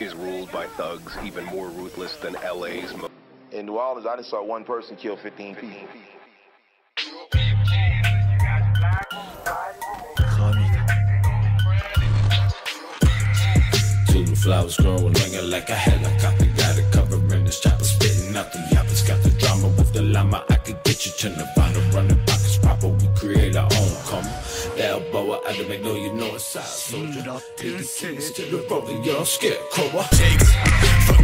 is ruled by thugs even more ruthless than LA's. Mo- In New Orleans, I just saw one person kill 15 people. Zulu flowers growing, ringing like a helicopter. Got it covering this chopper, spitting out the yappers. Got the drama with the llama. I could get you to Nirvana, running pockets proper. We create our own karma. The elbow, I don't make no you know it's size soldier. Take the keys to the and you're scarecrow. Takes,